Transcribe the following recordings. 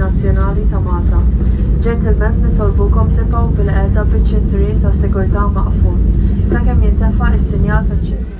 Nazzjonali ta' Malta. Ġentilment nitolbukom tibgħu bil-qeda biċ-ċinturin ta' sigurtà Maqfun. sakemm jintefa' is-sinjal tal-ċinturin.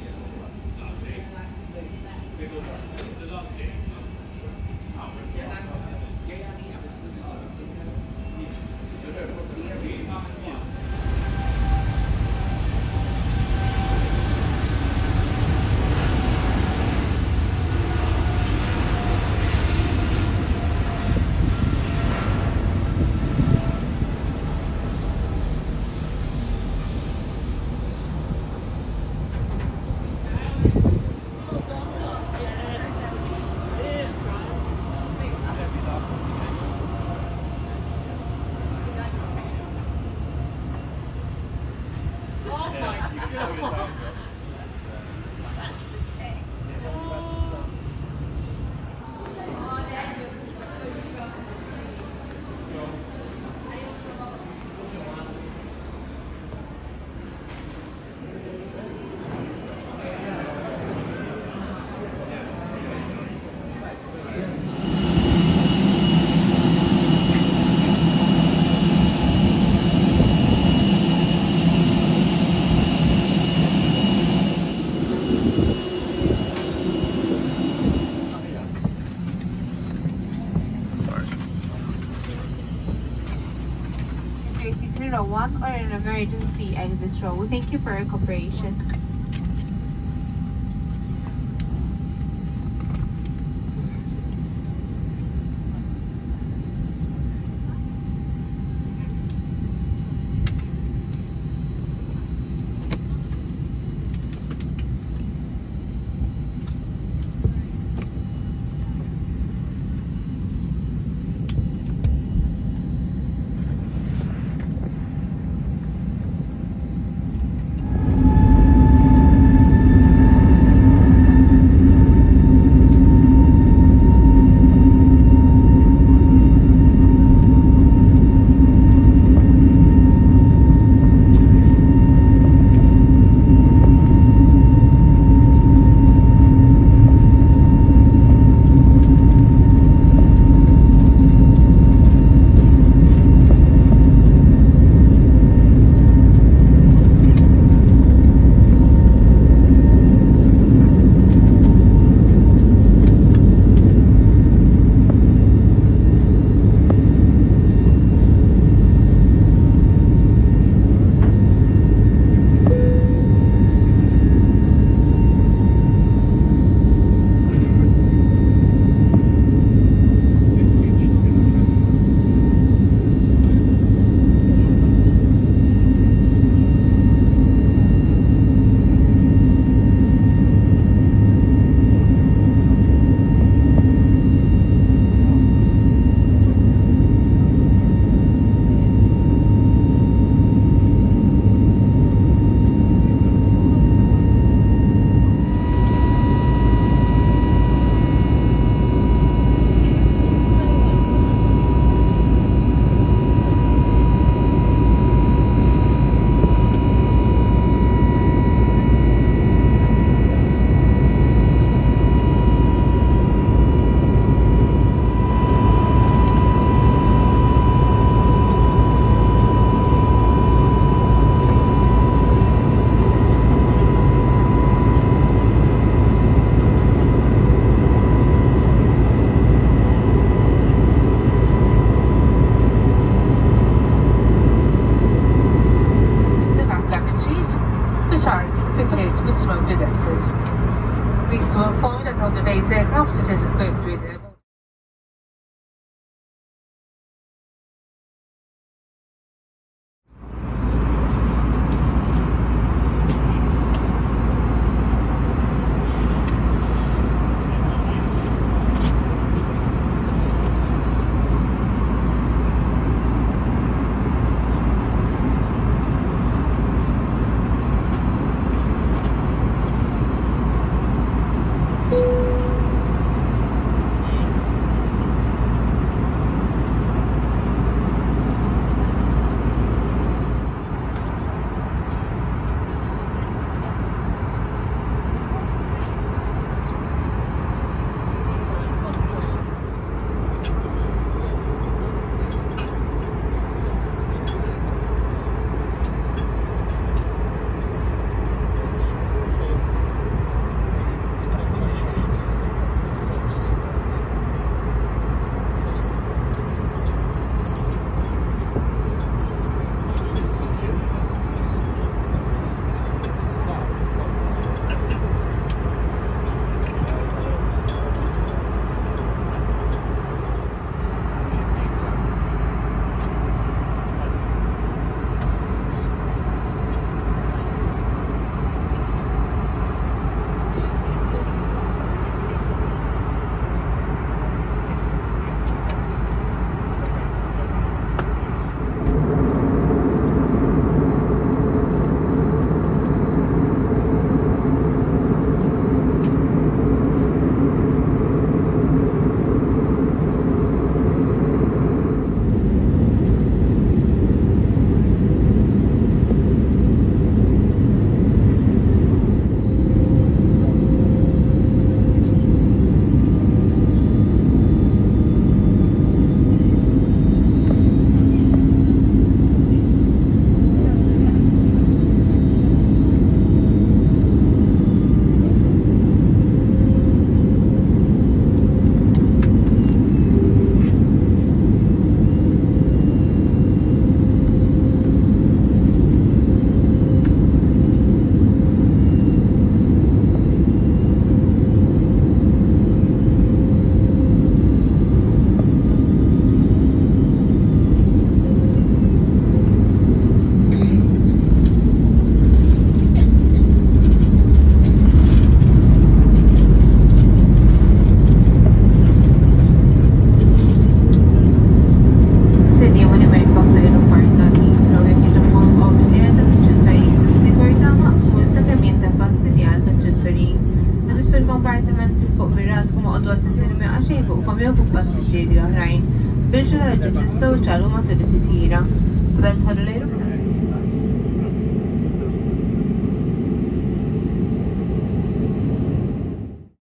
Garden C. the show. Thank you for your cooperation. to inform you that on day's aircraft it is equipped with